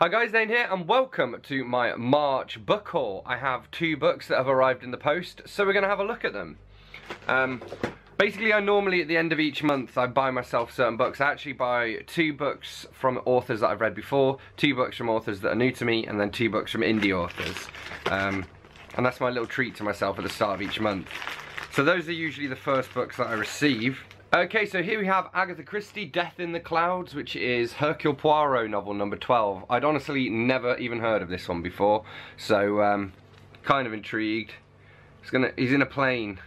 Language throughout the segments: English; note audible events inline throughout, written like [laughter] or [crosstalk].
Hi guys, Dane here and welcome to my March book haul. I have two books that have arrived in the post, so we're going to have a look at them. Um, basically, I normally at the end of each month I buy myself certain books. I actually buy two books from authors that I've read before, two books from authors that are new to me, and then two books from indie authors. Um, and that's my little treat to myself at the start of each month. So those are usually the first books that I receive. Okay, so here we have Agatha Christie, Death in the Clouds, which is Hercule Poirot novel number 12. I'd honestly never even heard of this one before, so um, kind of intrigued. He's, gonna, he's in a plane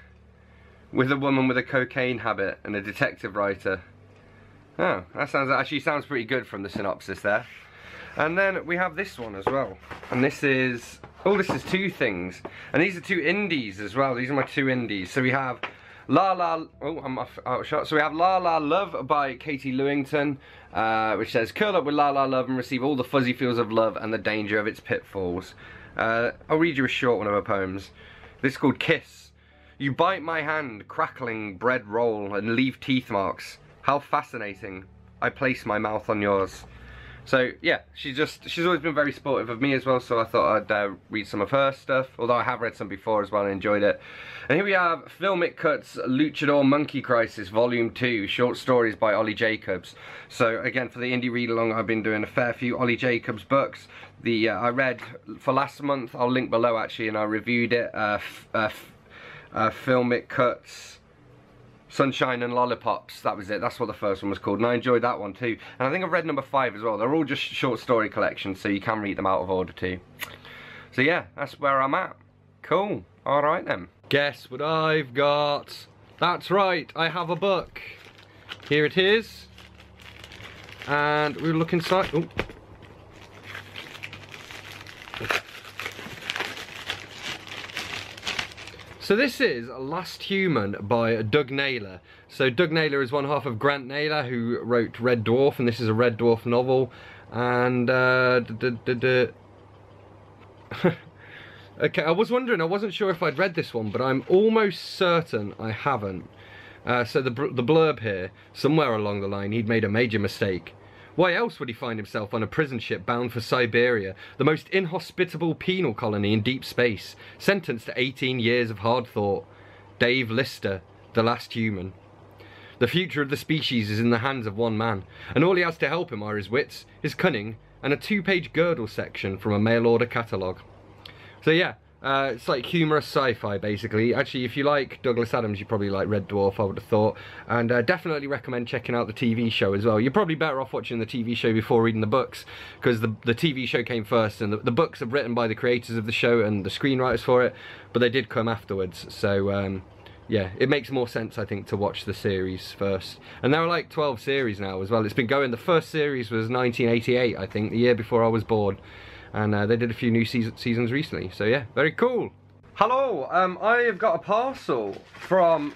with a woman with a cocaine habit and a detective writer. Oh, that sounds actually sounds pretty good from the synopsis there. And then we have this one as well. And this is, oh, this is two things. And these are two indies as well. These are my two indies. So we have La La, oh, I'm off, out shot. So we have La La Love by Katie Lewington, uh, which says, curl up with La La Love and receive all the fuzzy feels of love and the danger of its pitfalls. Uh, I'll read you a short one of her poems. This is called Kiss. You bite my hand, crackling bread roll, and leave teeth marks. How fascinating. I place my mouth on yours. So yeah, she's just she's always been very supportive of me as well. So I thought I'd uh, read some of her stuff. Although I have read some before as well and enjoyed it. And here we have Filmic Cuts Luchador Monkey Crisis Volume 2 Short Stories by Oli Jacobs. So again for the indie read along I've been doing a fair few Oli Jacobs books. The uh, I read for last month, I'll link below actually and I reviewed it. Uh, uh, uh Filmic Cuts Sunshine and Lollipops, that was it, that's what the first one was called, and I enjoyed that one too. And I think I've read number five as well, they're all just short story collections, so you can read them out of order too. So yeah, that's where I'm at. Cool, alright then. Guess what I've got? That's right, I have a book. Here it is. And we'll look inside, oh. So this is Last Human by Doug Naylor. So Doug Naylor is one half of Grant Naylor who wrote Red Dwarf and this is a Red Dwarf novel. And uh, [laughs] okay, I was wondering, I wasn't sure if I'd read this one, but I'm almost certain I haven't. Uh, so the, the blurb here, somewhere along the line, he'd made a major mistake. Why else would he find himself on a prison ship bound for Cyberia, the most inhospitable penal colony in deep space, sentenced to 18 years of hard thought? Dave Lister, the last human. The future of the species is in the hands of one man, and all he has to help him are his wits, his cunning, and a two-page girdle section from a mail-order catalogue. So yeah, uh, it's like humorous sci-fi basically. Actually, if you like Douglas Adams, you probably like Red Dwarf, I would have thought. And uh, definitely recommend checking out the TV show as well. You're probably better off watching the TV show before reading the books, because the, the TV show came first, and the, the, books are written by the creators of the show and the screenwriters for it, but they did come afterwards. So um, yeah, it makes more sense, I think, to watch the series first. And there are like 12 series now as well. It's been going, the first series was 1988, I think, the year before I was born and uh, they did a few new season seasons recently. So yeah, very cool. Hello, um, I have got a parcel from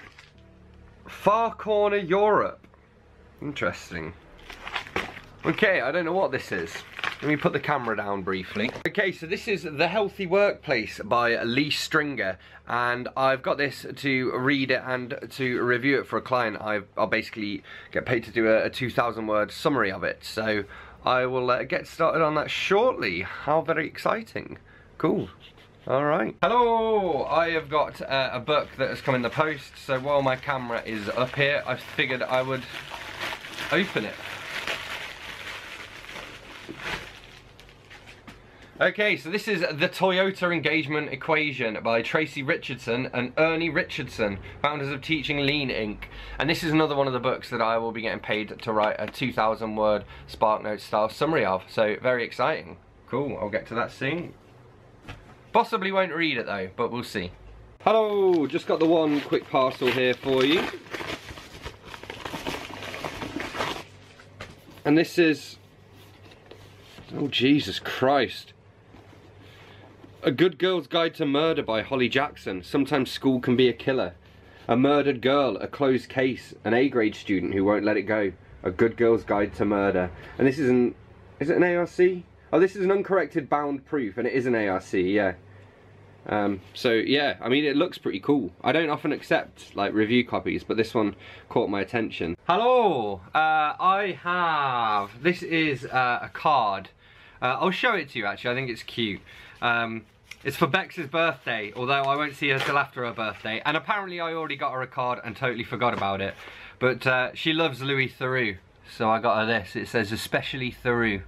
Far Corner Europe. Interesting. Okay, I don't know what this is. Let me put the camera down briefly. Okay, so this is The Healthy Workplace by Leigh Stringer, and I've got this to read it and to review it for a client. i will basically get paid to do a, a 2,000 word summary of it. So I will uh, get started on that shortly. How very exciting. Cool. Alright. Hello! I have got uh, a book that has come in the post, so while my camera is up here, I figured I would open it. Okay, so this is The Toyota Engagement Equation by Tracy Richardson and Ernie Richardson, founders of Teaching Lean Inc. And this is another one of the books that I will be getting paid to write a 2,000 word SparkNotes style summary of. So very exciting. Cool, I'll get to that soon. Possibly won't read it though, but we'll see. Hello, just got the one quick parcel here for you. And this is, oh Jesus Christ. A Good Girl's Guide to Murder by Holly Jackson. Sometimes school can be a killer. A murdered girl, a closed case, an A-grade student who won't let it go. A Good Girl's Guide to Murder. And this is an, is it an ARC? Oh, this is an uncorrected bound proof, and it is an ARC, yeah. Um, so yeah, I mean it looks pretty cool. I don't often accept like review copies, but this one caught my attention. Hello, uh, I have, this is uh, a card Uh, I'll show it to you actually, I think it's cute. Um, it's for Bex's birthday, although I won't see her till after her birthday. And apparently I already got her a card and totally forgot about it. But uh, she loves Louis Theroux, so I got her this. It says especially Theroux.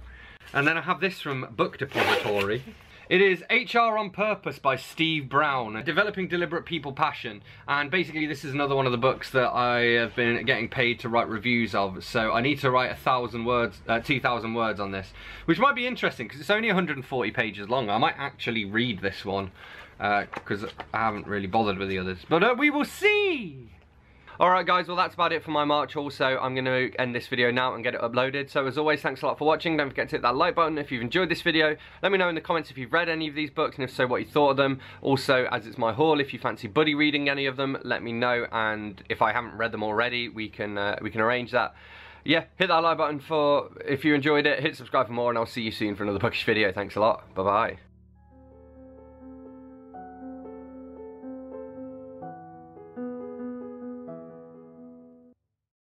And then I have this from Book Depository. It is HR on Purpose by Steve Brown, Developing Deliberate People Passion. And basically this is another one of the books that I have been getting paid to write reviews of. So I need to write a thousand words, uh, 2,000 words on this, which might be interesting because it's only 140 pages long. I might actually read this one because uh, I haven't really bothered with the others. But uh, we will see! Alright guys, well that's about it for my March also. I'm going to end this video now and get it uploaded. So as always, thanks a lot for watching. Don't forget to hit that like button if you've enjoyed this video. Let me know in the comments if you've read any of these books and if so, what you thought of them. Also, as it's my haul, if you fancy buddy reading any of them, let me know. And if I haven't read them already, we can, uh, we can arrange that. Yeah, hit that like button for if you enjoyed it. Hit subscribe for more and I'll see you soon for another bookish video. Thanks a lot. Bye-bye.